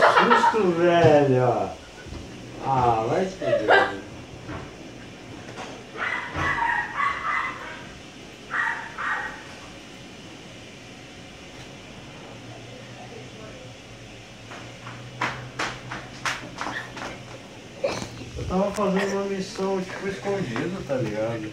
susto, velho. Ah, vai se fuder. Eu tava fazendo uma missão tipo escondida, tá ligado?